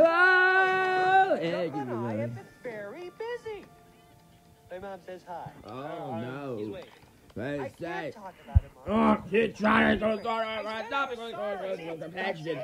Oh, John hey, and I have been very busy. My mom says hi. Oh, He's no. waiting. I Let's say. can't talk about it, Mom. Oh, she's trying to go right now. Compassion.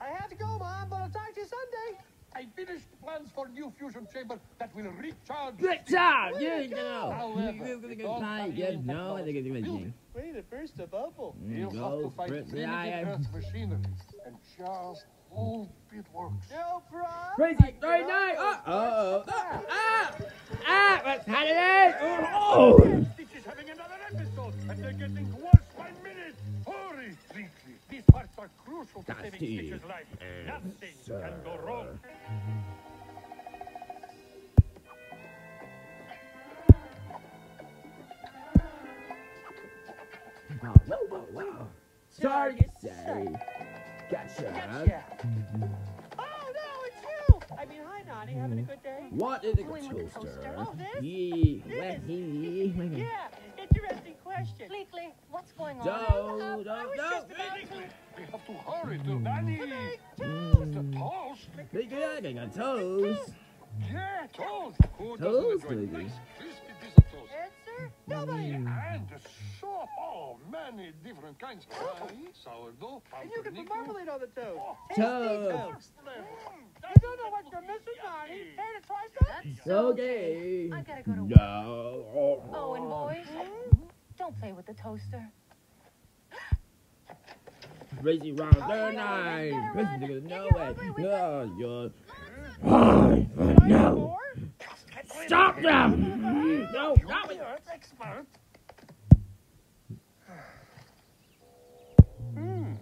I have to go, Mom, but I'll talk to you Sunday. I finished plans for a new fusion chamber that will recharge. Good job. You know. However, You're gonna with get all tired. the Yes, no, I think it's gonna be. Wait, it burst a bubble. Mm, You'll have to fight Brit- Trinity Lion. Earth machinery and just hope it works. No problem. Crazy 39. Oh, oh, oh. Ah, ah, what's happening? Oh. Oh. Stitch is having another episode, and they're getting worse by minute. Hurry, Weekly. These parts are crucial to saving Dusty. Stitch's life. Nothing can go wrong. Whoa, whoa, whoa, whoa. Sorry to say. Gotcha. Gotcha. Oh, no, it's you. I mean, hi, Nani. Having a good day? Hmm. What is a Going with toaster? toaster? Oh, this? Yee, well, he, Yeah, interesting question. Pleakley, what's going on? No, uh, I no, was no. just about to... We have to hurry to hmm. Danny. Mm. The toast? Big good, I got toast. Yeah, toast. Who Toast, doesn't baby. nice crispy piece of toast? Nobody. Mm. And so, oh, many different kinds. Rye, sourdough, And you can put pumpernickel. marmalade on the toast. Oh, Toast. toast. flavor. Don't know what you're missing, Nani. Hey, to try some? That's Okay. I gotta go to work. No. Oh, and boys, don't play with the toaster. Crazy round Oh, third no, nine. we gotta Crazy run. no Get way. hungry with No, you're. I no. More? Stop them! No, stop it. Earth expert. Hmm.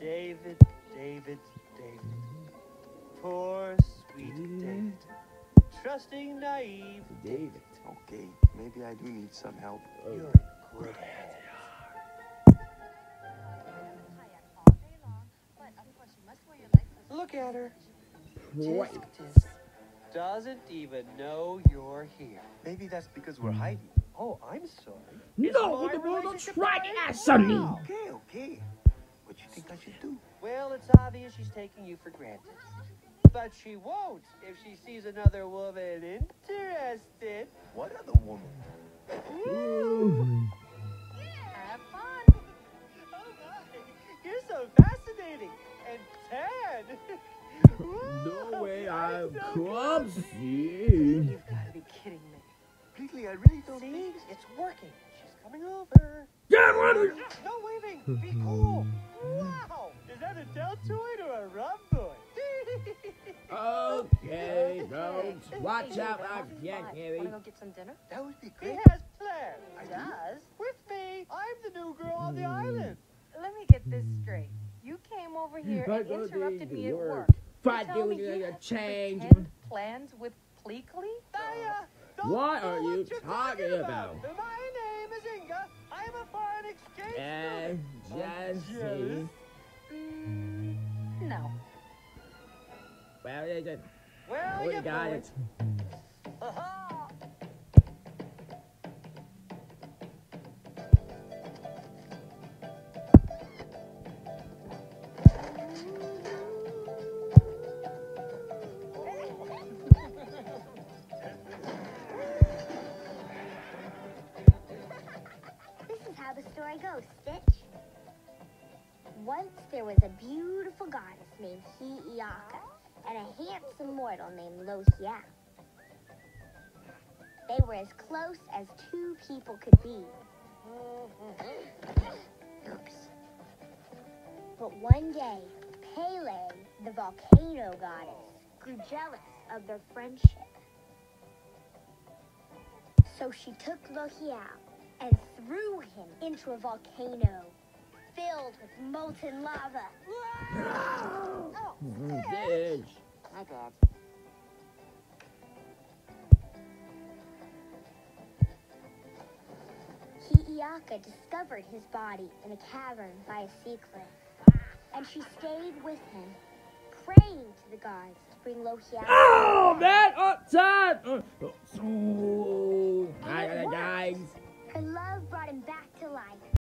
David, David, David. Poor sweet David. Trusting, naive. David. Okay, maybe I do need some help. You're in good hands. Look at her. Right. Tisk, tisk. Doesn't even know you're here. Maybe that's because we're hmm. hiding. Oh, I'm sorry. No, my the world relationship try going? to ask something. Okay, okay. What do you think I should do? Well, it's obvious she's taking you for granted. But she won't if she sees another woman interested. What other woman? Ooh. Have fun. Oh my, you're so fascinating I'm so good. clumsy. You've got to be kidding me. Completely, I really don't See, think. it's working. She's coming over. Get ready. No waving. Be mm-hmm. cool. Wow. Is that a deltoid or a rhomboid? Okay, don't. Watch out, I can't carry. Wanna go get some dinner? That would be great. he great. has plans. Does? With me. I'm the new girl on the mm. island. Let me get this mm. straight. You came over here and interrupted me at work. Work. Fight You tell doing you a change. plans with Pleakley? Naya, What are you you're talking about? My name is Inga. I'm a foreign exchange And student. Jesse. Mm, no. Well, they did. Well, We you got boy. it. The story Stitch. Once there was a beautiful goddess named Hi'iaka and a handsome mortal named Lohiau. They were as close as two people could be. Oops. But one day, Pele, the volcano goddess, grew jealous of their friendship. So she took Lohiau and threw him into a volcano filled with molten lava. Oh, Bitch. My bad. Hi'iaka discovered his body in a cavern by a sea cliff. And she stayed with him, praying to the gods to bring Lohiau. Oh, man. Oh, so. I got it, guys love brought him back to life.